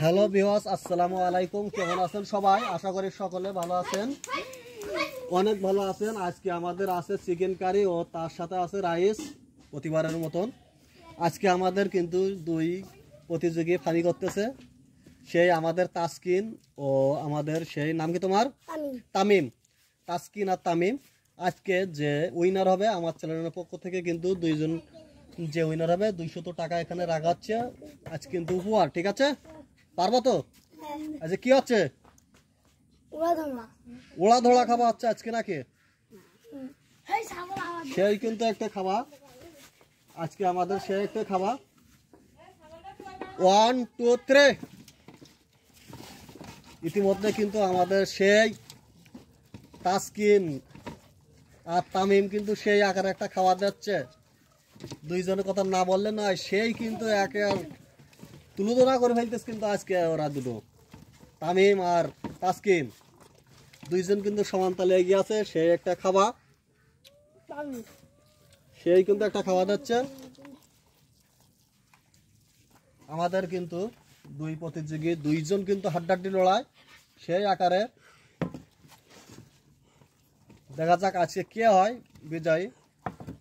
Hello বিহাস আসসালামু আলাইকুম। কেমন আছেন সবাই? আশা করি সকলে ভালো আছেন। অনেক ভালো আছেন। আজকে আমাদের আছে চিকেন কারি ও তার সাথে আছে রাইস প্রতিবারের মতন। আজকে আমাদের কিন্তু দুই প্রতিযোগী ফানি করতেছে। সেই আমাদের তাসকিন ও আমাদের সেই নাম কি তোমার? তামিম। তাসকিন আর তামিম। আজকে যে উইনার হবে আমার চ্যানেলের পক্ষ থেকে কিন্তু দুইজন যে উইনার হবে দুইশত টাকা এখানে রাখা হচ্ছে। আজ কিন্তু উপহার ঠিক আছে? পারব তো? আচ্ছা কি হচ্ছে? ওড়া ধোড়া খাওয়া হচ্ছে আজকে নাকি? সেই কিন্তু একটা খাওয়া আজকে আমাদের সেই একটা খাওয়া ওয়ান টু থ্রি ইতিমধ্যে কিন্তু আমাদের সেই তাসকিন আর তামিম কিন্তু সেই আকারে একটা খাওয়া যাচ্ছে দুইজনের কথা না বললে নয় সেই কিন্তু একে তুলনা করে ফেলতেছে কিন্তু আজকে ওরা দুটো। তামিম আর তাসকিন। দুইজন কিন্তু সমান তালে এগিয়ে আছে সেই একটা খাওয়া সেই কিন্তু একটা খাওয়া যাচ্ছে। আমাদের কিন্তু দুই প্রতিযোগী দুইজন কিন্তু হাড্ডাড্ডি লড়াই সেই আকারে। দেখা যাক আজকে কে হয় বিজয়ী।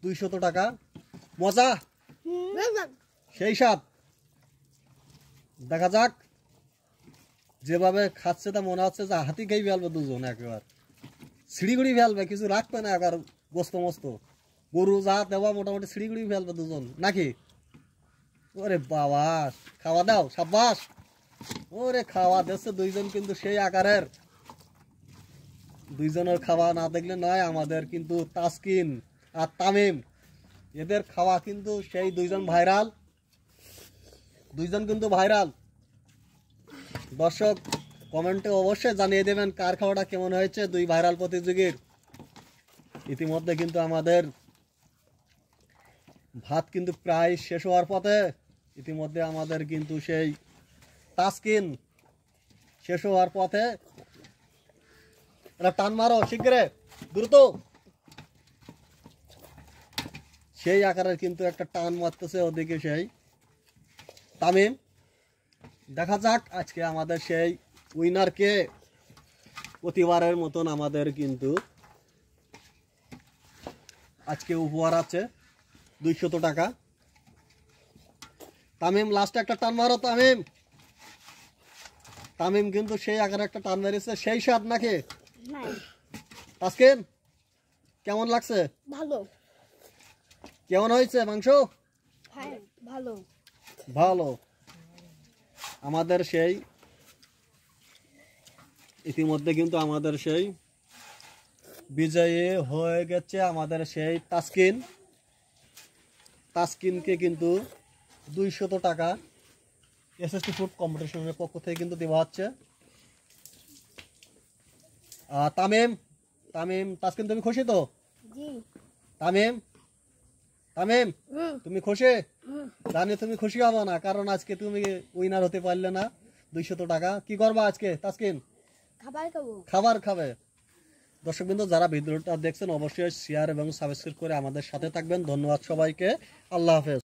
দুইশত টাকা। মজা? সেই সাপ দেখা যাক। যেভাবে খাচ্ছে তা মনে হচ্ছে যে হাতি খেয়ে ফেলবে দুজন একবার। সিঁড়িগুড়ি ফেলবে, কিছু রাখবে না একবার গোস্ত মস্ত। গরু যা দেওয়া মোটামুটি সিঁড়িগুড়ি ফেলবে দুজন, নাকি? ওরে বাবা, খাওয়া দাও, সাব্বাস। ওরে খাওয়া দিচ্ছে দুইজন কিন্তু সেই আকারের। দুইজনের খাওয়া না দেখলে নয়, আমাদের কিন্তু তাসকিন আর তামিম। এদের খাওয়া কিন্তু সেই দুইজন ভাইরাল। দুইজন কিন্তু ভাইরাল। দর্শক, কমেন্টে অবশ্যই জানিয়ে দেবেন কার খাওয়াটা কেমন হয়েছে দুই ভাইরাল প্রতিযোগীর। ইতিমধ্যে কিন্তু আমাদের ভাত কিন্তু প্রায় শেষ হওয়ার পথে ইতিমধ্যে আমাদের কিন্তু সেই তাস্কিন শেষ হওয়ার পথে এটা টান মারো শীঘ্রে দ্রুত। সেই আকারের কিন্তু একটা টান মারতেছে ওদিকে সেই তামিম দেখা যাক আজকে আমাদের সেই উইনারকে প্রতিবারের মতন আমাদের কিন্তু আজকে উপহার আছে দুইশত টাকা। তামিম লাস্টে একটা টান মারো তামিম। তামিম কিন্তু সেই আকারে একটা টান মেরেছে সেই স্বাদ নাকি? তাসকিন কেমন লাগছে? ভালো। কেমন হয়েছে মাংস? ভালো। ভালো। আমাদের সেই ইতিমধ্যে কিন্তু আমাদের সেই বিজয়ী হয়ে গেছে আমাদের সেই তাসকিন। তাসকিনকে কিন্তু দুইশত টাকা এসএসটি ফুড কম্পিটিশনের পক্ষ থেকে কিন্তু দেওয়া হচ্ছে। তামিম তামিম তাসকিন তুমি খুশি তো? তামিম তামিম তুমি খুশি? জানি তুমি খুশি হব না কারণ আজকে তুমি উইনার হতে পারলে না দুইশত টাকা। কি করবা আজকে তাসকিন? খাবার খাব। খাবার খাবে। দর্শকবৃন্দ যারা ভিডিওটা দেখছেন অবশ্যই শেয়ার এবং সাবস্ক্রাইব করে আমাদের সাথে থাকবেন। ধন্যবাদ সবাইকে। আল্লাহ হাফেজ।